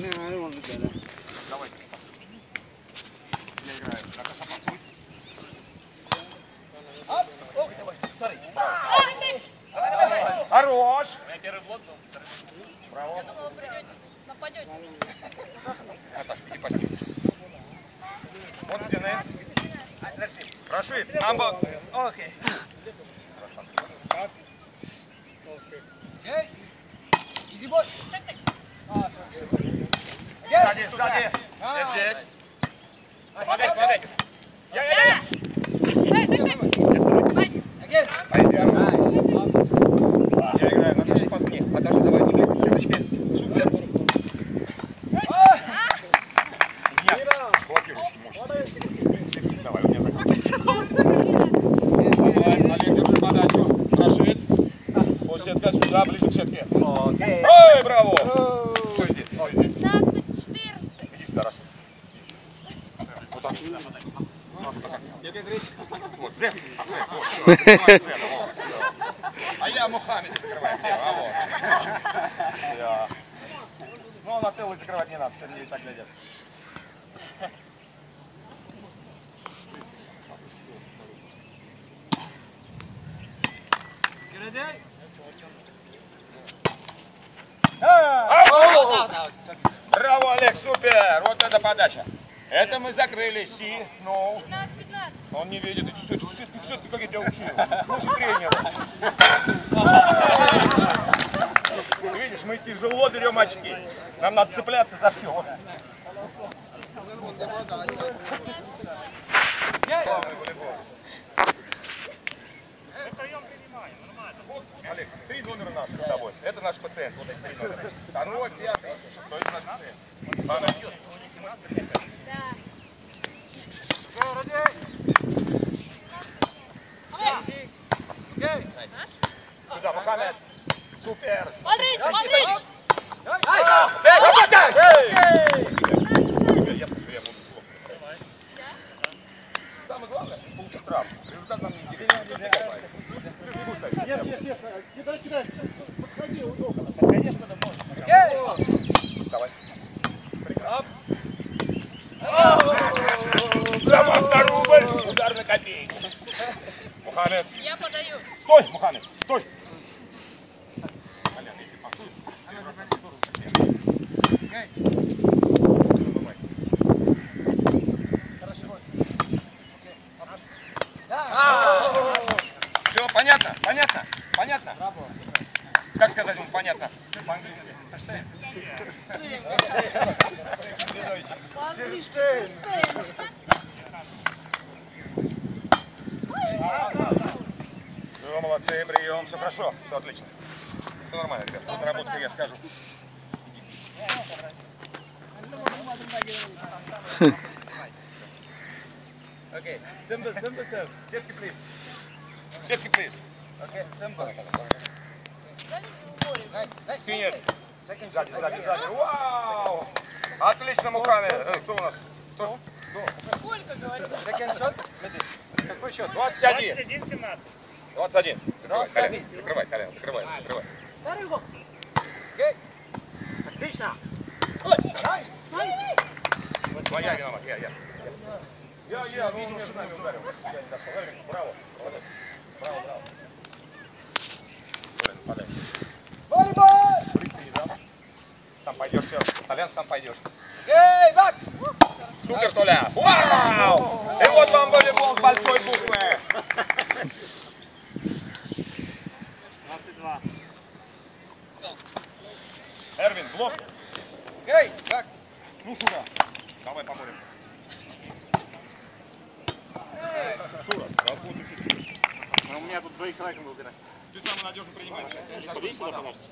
Давай. Я играю. Наташа, пасуй. Хорош! Браво. Нападете. Наташ, иди пасти. Вот стены. Рашид, нам бы... Окей. Окей. Изи бой. Сзади, сзади. Я здесь. Смотри, смотри. Я, я, я. Эй, эй, эй. Вася, Again. Я играю, Наташа, пасни. Наташа, давай, не близко к сеточке. Супер. Я блокирующий мощный. Давай, у меня закрыт. Давай, Олег, держи подачу. Рашид. Вот сетка сюда, ближе к сетке. Окей. Ой, браво! Стой здесь, стой здесь. 15, 14. Иди сюда, Рашид. Вот так. Вот, Зен. А, Зен, вот, всё, закрывай Зена, вот, всё. А я Мухаммед закрываю слева, а вот. Ну, а на тылы закрывать не надо, все они и так глядят. Out, out. Браво, Олег, супер! Вот эта подача. Это мы закрыли. Си, ну. 15, 15. Он не видит. Иди сюда, иди сюда, иди сюда, как я тебя учил. Слушай, тренер. Видишь, мы тяжело берем очки. Нам надо цепляться за все. Вот. Вот, Олег, три номера наши с тобой. Пациент. Вот номера. Второй, пятый, шестой, это наш пациент. Ладно. Да. Okay, ready? Okay. Сюда, Мухаммед. Супер. Смотрите, смотрите. Эй, работай! Эй! Я слышу, я буду плохо. Самое главное, получить травму. Результат нам не интересен. Yes, yes, yes. Кидай, кидай. Подходи, удобно. Давай. Прекрасно. Замах рубль. Удар на копейку. Мухаммед. Я подаю. Стой, Мухаммед. Стой. Все, понятно? Понятно? Понятно? Как сказать ему понятно? По-английски. Ну, молодцы, прием, все хорошо, все отлично. Все нормально, ребят, вот наработка я скажу. Okay. Simple, simple serve. Сетки, плиз. Сетки, плиз. Okay, simple. Спиннер. Сзади, сзади, сзади. Вау! Отлично, Мухаммед. Э, кто у нас? Кто? Сколько говорит? Shot. Ready. Какой счет? 21. 1-17. 21. Закрывай, Колян. Закрывай, Колян, закрывай, закрывай. Okay. Отлично. Твоя виноват, я, я. Я, я, ну между нами ударил. Я не дошел. Браво, молодец. Браво, браво. Ты не дам. Сам пойдешь сейчас. Толян, сам пойдешь. Okay, back. Супер, Толя! Вау! И вот вам волейбол с большой буквы. 22. Эрвин, блок. Okay, back. Ну, Шура. Давай поборемся. Шура, работай у меня тут двоих был играть. Ты самый надежный принимаешь. Весело, конечно.